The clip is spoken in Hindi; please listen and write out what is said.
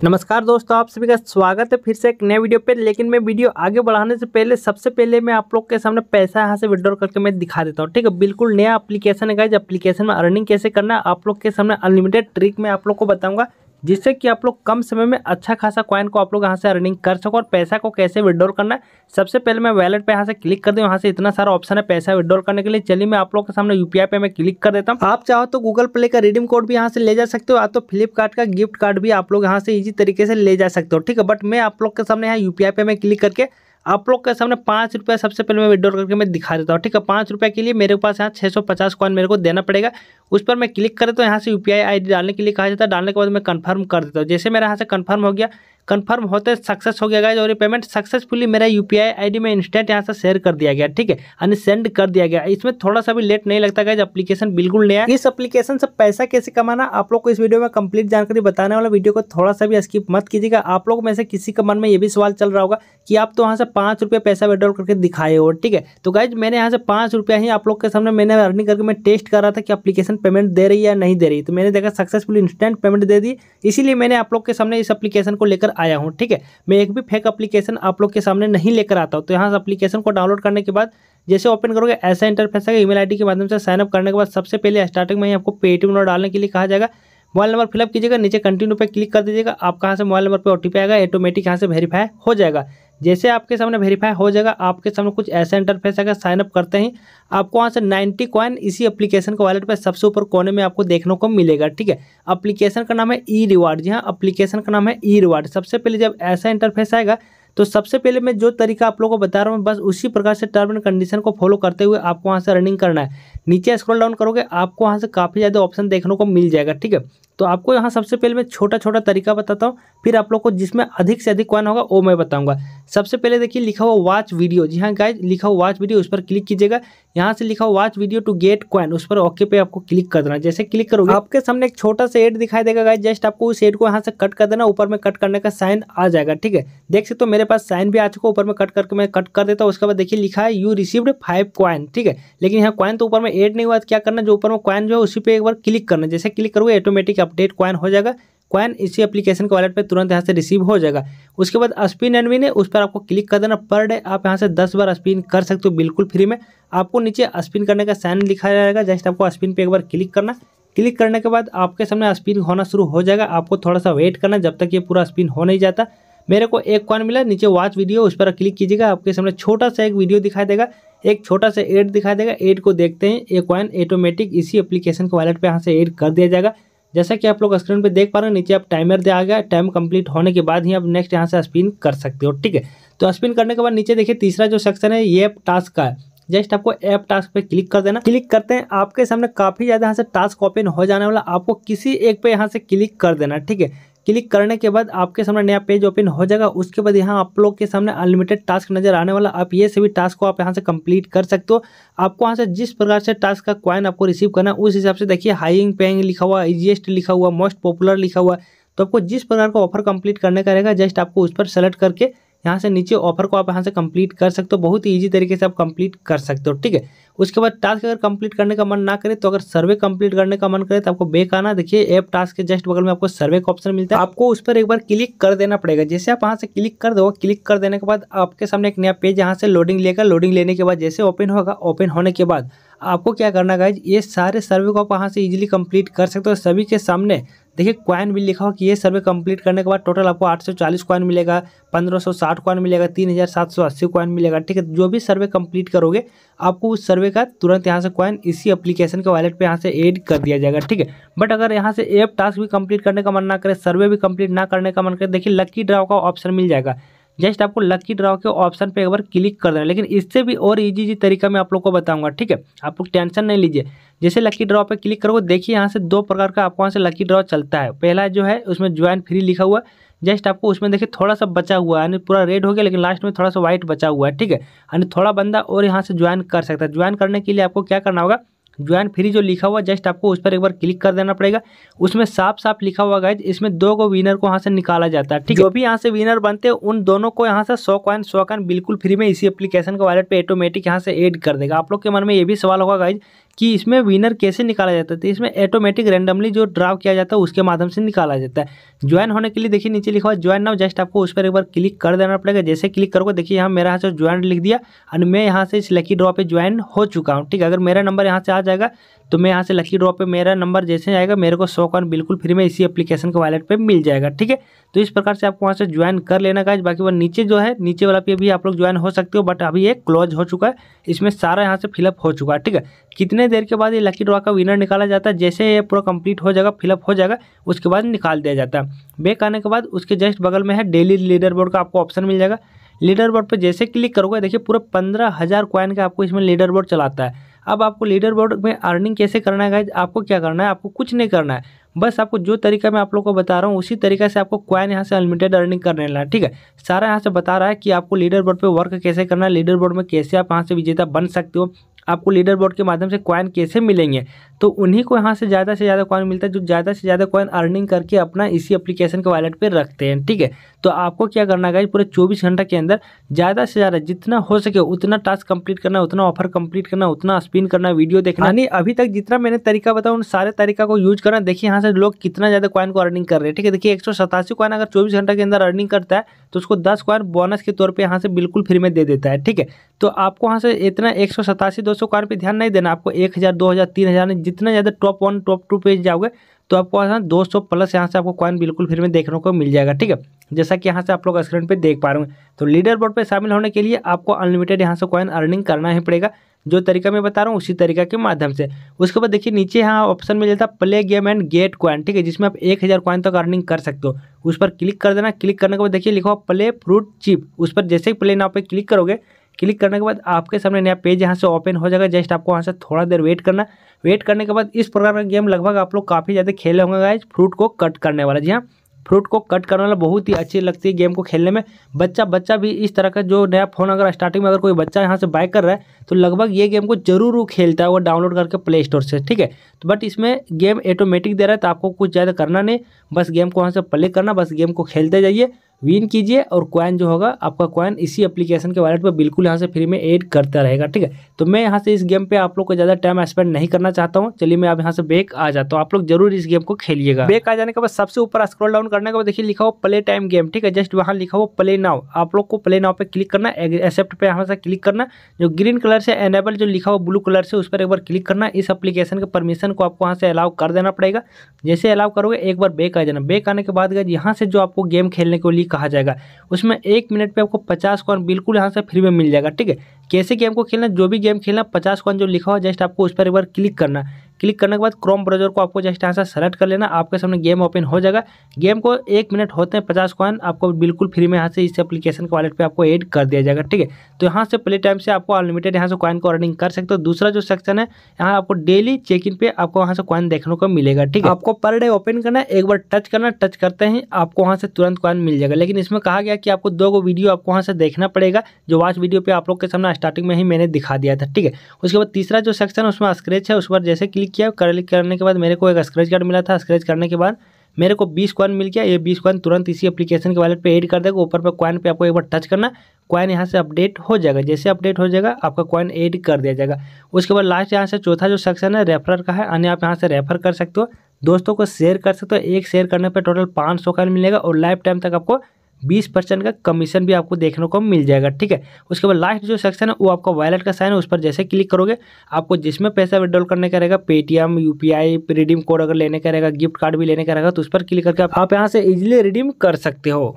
नमस्कार दोस्तों, आप सभी का स्वागत है फिर से एक नए वीडियो पे। लेकिन मैं वीडियो आगे बढ़ाने से पहले, सबसे पहले मैं आप लोग के सामने पैसा यहाँ से विड्रॉ करके मैं दिखा देता हूँ, ठीक है? बिल्कुल नया एप्लीकेशन है गाइज़ एप्लीकेशन में अर्निंग कैसे करना है, आप लोग के सामने अनलिमिटेड ट्रिक मैं आप लोग को बताऊँगा। जिससे कि आप लोग कम समय में अच्छा खासा कॉइन को आप लोग यहाँ से अर्निंग कर सको और पैसा को कैसे विड्रॉल करना है, सबसे पहले मैं वैलेट पे यहाँ से क्लिक कर दूँ। यहाँ से इतना सारा ऑप्शन है पैसा विड्रॉल करने के लिए। चलिए मैं आप लोग के सामने यूपीआई पे मैं क्लिक कर देता हूँ। आप चाहो तो गूगल प्ले का रिडीम कोड भी यहाँ से ले जा सकते हो, या तो फ्लिपकार्ट का गिफ्ट कार्ड भी आप लोग यहाँ से ईजी तरीके से ले जा सकते हो। ठीक है बट मैं आप लोग के सामने यहाँ यूपीआई पे मैं क्लिक करके आप लोग के सामने पाँच रुपया सबसे पहले मैं विड्रॉल करके मैं दिखा देता हूँ, ठीक है? पाँच रुपये के लिए मेरे पास यहाँ छः सौ पचास कॉइन मेरे को देना पड़ेगा। उस पर मैं क्लिक करें तो यहाँ से यू पी आई डालने के लिए कहा जाता है। डालने के बाद मैं कन्फर्म कर देता हूँ। जैसे मेरा यहाँ से कन्फर्म हो गया कंफर्म होते सक्सेस हो गया गाइज़ और ये पेमेंट सक्सेसफुली मेरा यूपीआई आईडी में इंस्टेंट यहाँ से शेयर कर दिया गया, ठीक है? यानी सेंड कर दिया गया। इसमें थोड़ा सा भी लेट नहीं लगता गाइज़ एप्लीकेशन बिल्कुल नया इस एप्लीकेशन से पैसा कैसे कमाना, आप लोग को इस वीडियो में कंप्लीट जानकारी बताने वाला वीडियो को थोड़ा सा भी स्किप मत कीजिएगा। आप लोग में से किसी का मन में ये भी सवाल चल रहा होगा कि आप तो वहाँ से पाँच पैसा विड्रॉल करके दिखाए हो, ठीक है? तो गाइज़ मैंने यहाँ से पाँच रुपया ही आप लोग के सामने मैंने अर्निंग करके मैं टेस्ट कर रहा था कि एप्लीकेशन पेमेंट दे रही है या नहीं दे रही। तो मैंने देखा सक्सेसफुल इंस्टेंट पेमेंट दे दी। इसीलिए मैंने आप लोग के सामने इस एप्लीकेशन को लेकर आया हूँ, ठीक है? मैं एक भी फेक अप्लीकेशन आप लोग के सामने नहीं लेकर आता हूँ तो यहाँ से अप्लीकेशन को डाउनलोड करने के बाद जैसे ओपन करोगे, ऐसा इंटरफेस है ईमेल आईडी के माध्यम से साइनअप करने के बाद सबसे पहले स्टार्टिंग में ही आपको पेटीएम नंबर डालने के लिए कहा जाएगा। मोबाइल नंबर फिलअप कीजिएगा, नीचे कंटिन्यू पर क्लिक कर दीजिएगा, आप कहाँ से मोबाइल नंबर पे ओटीपी आएगा ऑटोमेटिक यहाँ से वेरीफाई हो जाएगा। जैसे आपके सामने वेरीफाई हो जाएगा, आपके सामने कुछ ऐसा इंटरफेस आएगा साइनअप करते ही, आपको वहाँ से 90 कॉइन इसी एप्लीकेशन के वॉलेट पर सबसे ऊपर कोने में आपको देखने को मिलेगा, ठीक है? एप्लीकेशन का नाम है ई रिवार्ड जी हाँ एप्लीकेशन का नाम है ई रिवार्ड सबसे पहले जब ऐसा इंटरफेस आएगा तो सबसे पहले मैं जो तरीका आप लोगों को बता रहा हूँ, बस उसी प्रकार से टर्म एंड कंडीशन को फॉलो करते हुए आपको वहाँ से रनिंग करना है। नीचे स्क्रॉल डाउन करोगे, आपको वहाँ से काफ़ी ज़्यादा ऑप्शन देखने को मिल जाएगा, ठीक है? तो आपको यहाँ सबसे पहले मैं छोटा छोटा तरीका बताता हूँ, फिर आप लोग को जिसमें अधिक से अधिक कॉइन होगा, वो मैं बताऊँगा। सबसे पहले देखिए, लिखा हुआ वॉच वीडियो जी हाँ गाइज़ लिखा हुआ वॉच वीडियो उस पर क्लिक कीजिएगा। यहाँ से लिखा हुआ watch video to get coin उस पर ओके पे आपको क्लिक कर देना। जैसे क्लिक करोगे, आपके सामने एक छोटा सा एड दिखाई देगा गाइज़ जस्ट आपको उस एड को यहाँ से कट कर देना, ऊपर में कट करने का साइन आ जाएगा, ठीक है? देख सकते हो, मेरे पास साइन भी आ चुका ऊपर में कट करके मैं कट कर देता हूँ, उसके बाद देखिए लिखा है यू रिसीव्ड फाइव कॉइन ठीक है? लेकिन यहाँ कॉइन तो ऊपर में एड नहीं हुआ तो क्या करना जो ऊपर में कॉइन जो है उसी पे एक बार क्लिक करना जैसे क्लिक करोगे ऑटोमेटिक अपडेट कॉइन हो जाएगा। कॉइन इसी एप्लीकेशन के वॉलेट पे तुरंत यहाँ से रिसीव हो जाएगा। उसके बाद स्पिन एंड विन है उस पर आपको क्लिक कर देना। पर डे आप यहाँ से दस बार स्पिन कर सकते हो बिल्कुल फ्री में। आपको नीचे स्पिन करने का साइन लिखा जाएगा। जस्ट आपको स्पिन पे एक बार क्लिक करना। क्लिक करने के बाद आपके सामने स्पिन होना शुरू हो जाएगा। आपको थोड़ा सा वेट करना जब तक ये पूरा स्पिन हो नहीं जाता। मेरे को एक कॉइन मिला। नीचे वॉच वीडियो उस पर क्लिक कीजिएगा। आपके सामने छोटा सा एक वीडियो दिखाई देगा। एक छोटा सा एड दिखाई देगा। एड को देखते हैं। ये कॉइन ऑटोमेटिक इसी एप्लीकेशन के वॉलेट पे यहाँ से एड कर दिया जाएगा। जैसा कि आप लोग स्क्रीन पे देख पा रहे हैं, नीचे आप टाइमर दिया गया टाइम कंप्लीट होने के बाद ही आप नेक्स्ट यहाँ से स्पिन कर सकते हो, ठीक है? तो स्पिन करने के बाद नीचे देखिए, तीसरा जो सेक्शन है, ये टास्क का है। जस्ट आपको ऐप टास्क पे क्लिक कर देना। क्लिक करते हैं, आपके सामने काफ़ी ज़्यादा यहाँ से टास्क ओपन हो जाने वाला। आपको किसी एक पे यहाँ से क्लिक कर देना, ठीक है? क्लिक करने के बाद आपके सामने नया पेज ओपन हो जाएगा। उसके बाद यहाँ आप लोग के सामने अनलिमिटेड टास्क नज़र आने वाला। आप ये सभी टास्क को आप यहाँ से कंप्लीट कर सकते हो। आपको यहाँ से जिस प्रकार से टास्क का क्वाइन आपको रिसीव करना उस हिसाब से देखिए हाइंग पेइंग लिखा हुआ इजिएस्ट लिखा हुआ मोस्ट पॉपुलर लिखा हुआ। तो आपको जिस प्रकार का ऑफ़र कंप्लीट करने का रहेगा जस्ट आपको उस पर सेलेक्ट करके यहाँ से नीचे ऑफ़र को आप यहाँ से कंप्लीट कर सकते हो, बहुत ही ईजी तरीके से आप कंप्लीट कर सकते हो, ठीक है? उसके बाद टास्क अगर कंप्लीट करने का मन ना करे तो अगर सर्वे कंप्लीट करने का मन करे तो आपको बेक आना। देखिए ऐप टास्क के जस्ट बगल में आपको सर्वे का ऑप्शन मिलता है। आपको उस पर एक बार क्लिक कर देना पड़ेगा। जैसे आप यहाँ से क्लिक कर दो क्लिक कर देने के बाद आपके सामने एक नया पेज यहाँ से लोडिंग लेगा। लोडिंग लेने के बाद जैसे ओपन होगा ओपन होने के बाद आपको क्या करना गाइज़ ये सारे सर्वे को आप वहाँ से इजीली कंप्लीट कर सकते हो। सभी के सामने देखिए क्वाइन भी लिखा हो कि ये सर्वे कंप्लीट करने के बाद टोटल आपको आठ सौ चालीस क्वाइन मिलेगा, पंद्रह सौ साठ क्वाइन मिलेगा, तीन हज़ार सात सौ अस्सी क्वाइन मिलेगा। ठीक है, जो भी सर्वे कंप्लीट करोगे, आपको उस सर्वे का तुरंत यहाँ से क्वाइन इसी एप्लीकेशन के वॉलेट पे यहाँ से ऐड कर दिया जाएगा। ठीक है बट अगर यहाँ से एप टास्क भी कंप्लीट करने का मन ना करे सर्वे भी कंप्लीट ना करने का मन करे, देखिए लक्की ड्राव का ऑप्शन मिल जाएगा। जस्ट आपको लकी ड्रॉ के ऑप्शन पे एक बार क्लिक कर देना। लेकिन इससे भी और इजी इजी तरीका मैं आप लोग को बताऊँगा, ठीक है? आप लोग टेंशन नहीं लीजिए। जैसे लकी ड्रॉ पे क्लिक करोगे, देखिए यहाँ से दो प्रकार का आपको यहाँ से लकी ड्रॉ चलता है। पहला जो है, उसमें ज्वाइन फ्री लिखा हुआ जस्ट आपको उसमें देखिए थोड़ा सा बचा हुआ है, यानी पूरा रेड हो गया, लेकिन लास्ट में थोड़ा सा व्हाइट बचा हुआ है, ठीक है? यानी थोड़ा बंदा और यहाँ से ज्वाइन कर सकता है। ज्वाइन करने के लिए आपको क्या करना होगा ज्वाइन फ्री जो लिखा हुआ जस्ट आपको उस पर एक बार क्लिक कर देना पड़ेगा। उसमें साफ़ साफ़ लिखा हुआ गाइज़ इसमें दो को विनर को यहाँ से निकाला जाता है। ठीक है जो भी यहाँ से विनर बनते हैं उन दोनों को यहाँ से सौ कॉइन सौ कॉइन बिल्कुल फ्री में इसी एप्लीकेशन के वॉलेट पर ऑटोमेटिक यहाँ से एड कर देगा। आप लोग के मन में ये भी सवाल होगा गाइज़ कि इसमें विनर कैसे निकाला जाता है तो इसमें ऑटोमेटिक रैंडमली जो ड्राव किया जाता है, उसके माध्यम से निकाला जाता है। ज्वाइन होने के लिए देखिए नीचे लिखा हुआ ज्वाइन नाउ जस्ट आपको उस पर एक बार क्लिक कर देना पड़ेगा। जैसे क्लिक करोगे, देखिए यहाँ मेरा यहाँ से ज्वाइन लिख दिया और मैं यहाँ से इस लकी ड्रॉ पर ज्वाइन हो चुका हूँ, ठीक है? अगर मेरा नंबर यहाँ से आ जाएगा तो मैं यहाँ से लकी ड्रॉ पे मेरा नंबर जैसे आएगा, मेरे को सौ कॉइन बिल्कुल फ्री में इसी एप्लीकेशन के वॉलेट पे मिल जाएगा, ठीक है? तो इस प्रकार से आपको वहाँ से ज्वाइन कर लेना गाइज़ बाकी वो नीचे जो है, नीचे वाला पे भी आप लोग ज्वाइन हो सकते हो बट अभी ये क्लोज हो चुका है। इसमें सारा यहाँ से फिलअप हो चुका है, ठीक है? कितने देर के बाद ये लकी ड्रॉ का विनर निकाला जाता है? जैसे ये पूरा कंप्लीट हो जाएगा फिलअप हो जाएगा, उसके बाद निकाल दिया जाता है। बेक आने के बाद उसके जस्ट बगल में है डेली लीडर बोर्ड का आपको ऑप्शन मिल जाएगा। लीडर बोर्ड पर जैसे क्लिक करोगे, देखिए पूरा पंद्रह हज़ार कॉइन का आपको इसमें लीडर बोर्ड चलाता है। अब आपको लीडर बोर्ड में अर्निंग कैसे करना है आपको क्या करना है? आपको कुछ नहीं करना है। बस आपको जो तरीका मैं आप लोगों को बता रहा हूँ, उसी तरीके से आपको क्वाइन यहाँ से अनलिमिटेड अर्निंग करने है, ठीक है? सारा यहाँ से बता रहा है कि आपको लीडर बोर्ड पर वर्क कैसे करना है लीडर बोर्ड में कैसे आप यहाँ से विजेता बन सकते हो आपको लीडर बोर्ड के माध्यम से कॉइन कैसे मिलेंगे? तो उन्हीं को यहाँ से ज़्यादा से ज़्यादा कॉइन मिलता है, जो ज़्यादा से ज़्यादा कॉइन अर्निंग करके अपना इसी एप्लीकेशन के वॉलेट पर रखते हैं, ठीक है? तो आपको क्या करना है पूरे चौबीस घंटा के अंदर ज़्यादा से ज़्यादा जितना हो सके उतना टास्क कंप्लीट करना उतना ऑफ़र कंप्लीट करना उतना स्पिन करना वीडियो देखना यानी अभी तक जितना मैंने तरीका बताया, उन सारे तरीका को यूज़ करना देखिए यहाँ से लोग कितना ज़्यादा कॉइन को अर्निंग कर रहे हैं, ठीक है? देखिए एक सौ कॉइन अगर चौबीस घंटा के अंदर अर्निंग करता है तो उसको दस कॉइन बोनस के तौर पर यहाँ से बिल्कुल फ्री में दे देता है, ठीक है? तो आपको वहाँ से इतना एक सौ सतासी, दो सौ कॉइन पर ध्यान नहीं देना, आपको एक हज़ार, दो हज़ार, तीन हज़ार जितना ज़्यादा top one top two page जाओगे तो आपको दो सौ प्लस यहाँ से आपको कॉइन बिल्कुल फ्री में देखने को मिल जाएगा, ठीक है? जैसा कि यहाँ से आप लोग स्क्रीन पे देख पा रहे हैं तो लीडर बोर्ड पे शामिल होने के लिए आपको अनलिमिटेड यहाँ से कॉइन अर्निंग करना ही पड़ेगा, जो तरीका मैं बता रहा हूँ उसी तरीका के माध्यम से। उसके बाद देखिए, नीचे यहाँ ऑप्शन मिल जाता है play game and get coin ठीक है? जिसमें आप एक हज़ार क्वाइन तक अर्निंग कर सकते हो। उस पर क्लिक कर देना क्लिक करने के बाद देखिए लिखा प्ले फ्रूट चिप उस पर जैसे ही प्ले नाव पे क्लिक करोगे क्लिक करने के बाद आपके सामने नया पेज यहाँ से ओपन हो जाएगा। जस्ट आपको वहाँ से थोड़ा देर वेट करना वेट करने के बाद इस प्रकार का गेम लगभग आप लोग काफ़ी ज़्यादा खेले होंगे गाइज़ फ्रूट को कट करने वाला। जी हाँ फ्रूट को कट करने वाला बहुत ही अच्छी लगती है गेम को खेलने में। बच्चा बच्चा भी इस तरह का जो नया फ़ोन अगर स्टार्टिंग में अगर कोई बच्चा यहाँ से बाय कर रहा है तो लगभग ये गेम को ज़रूर वो खेलता है वो डाउनलोड करके प्ले स्टोर से, ठीक है? तो बट इसमें गेम ऑटोमेटिक दे रहा है तो आपको कुछ ज़्यादा करना नहीं। बस गेम को वहाँ से प्ले करना, बस गेम को खेलते जाइए। विन कीजिए और कॉइन जो होगा, आपका कॉइन इसी एप्लीकेशन के वॉलेट पर बिल्कुल यहाँ से फ्री में ऐड करता रहेगा, ठीक है? तो मैं यहाँ से इस गेम पे आप लोग को ज़्यादा टाइम स्पेंड नहीं करना चाहता हूँ। चलिए मैं अब यहाँ से बेक आ जाता हूँ। आप लोग ज़रूर इस गेम को खेलिएगा। बेक आ जाने के बाद सबसे ऊपर स्क्रॉल डाउन करने के बाद देखिए लिखा हो प्ले टाइम गेम ठीक है? जस्ट वहाँ लिखा हो प्ले नाउ आप लोग को प्ले नाउ पे क्लिक करना एक्सेप्ट पे यहाँ से क्लिक करना। जो ग्रीन कलर से एनेबल जो लिखा हो ब्लू कलर से उस पर एक बार क्लिक करना। इस अपलीकेशन के परमिशन को आपको वहाँ से अलाउ कर देना पड़ेगा। जैसे अलाउ करोगे, एक बार बेक आ जाना। बेक आने के बाद यहाँ से जो आपको गेम खेलने को लिए कहा जाएगा। उसमें एक मिनट पे आपको पचास कॉइन बिल्कुल यहाँ से फ्री में मिल जाएगा, ठीक है? कैसे गेम को खेलना जो भी गेम खेलना पचास कॉइन जो लिखा हुआ जस्ट आपको उस पर एक बार क्लिक करना क्लिक करने के बाद क्रोम ब्राउज़र को आपको जस्ट यहाँ से सेलेक्ट कर लेना, आपके सामने गेम ओपन हो जाएगा। गेम को एक मिनट होते हैं पचास कॉइन आपको बिल्कुल फ्री में यहाँ से इस एप्लीकेशन के वॉलेट पे आपको ऐड कर दिया जाएगा, ठीक है? तो यहाँ से प्ले टाइम से आपको अनलिमिटेड यहाँ से कॉइन को अर्निंग कर सकते हो। दूसरा जो सेक्शन है, यहाँ आपको डेली चेक इन पे आपको वहाँ से कॉइन देखने को मिलेगा, ठीक है? आपको पर डे ओपन करना एक बार टच करना टच करते ही आपको वहाँ से तुरंत कॉइन मिल जाएगा। लेकिन इसमें कहा गया कि आपको दो गो वीडियो आपको वहाँ से देखना पड़ेगा, जो वाच वीडियो पे आप लोग के सामने स्टार्टिंग में ही मैंने दिखा दिया था, ठीक है? उसके बाद तीसरा जो सेक्शन है, उसमें स्क्रेच है, उस पर जैसे क्लिक किया क्लिक करने के बाद मेरे को एक स्क्रेच कार्ड मिला था। स्क्रेच करने के बाद मेरे को बीस कॉइन मिल गया। ये बीस कॉइन तुरंत इसी एप्लीकेशन के वॉलेट पे ऐड कर देगा। ऊपर पर कॉइन पे आपको एक बार टच करना। कॉइन यहाँ से अपडेट हो जाएगा। जैसे अपडेट हो जाएगा, आपका कॉइन ऐड कर दिया जाएगा। उसके बाद लास्ट यहाँ से चौथा जो सेक्शन है रेफर का है। अन्य आप यहाँ से रेफर कर सकते हो। दोस्तों को शेयर कर सकते हो। एक शेयर करने पर टोटल पाँच सौ कॉइन मिलेगा और लाइफ टाइम तक आपको बीस परसेंट का कमीशन भी आपको देखने को मिल जाएगा, ठीक है? उसके बाद लास्ट जो सेक्शन है, वो आपका वॉलेट का साइन है, उस पर जैसे क्लिक करोगे, आपको जिसमें पैसा विड्रॉल करने का रहेगा पेटीएम यूपीआई रिडीम कोड अगर लेने का रहेगा गिफ्ट कार्ड भी लेने का रहेगा तो उस पर क्लिक करके आप यहाँ से इजिली रिडीम कर सकते हो।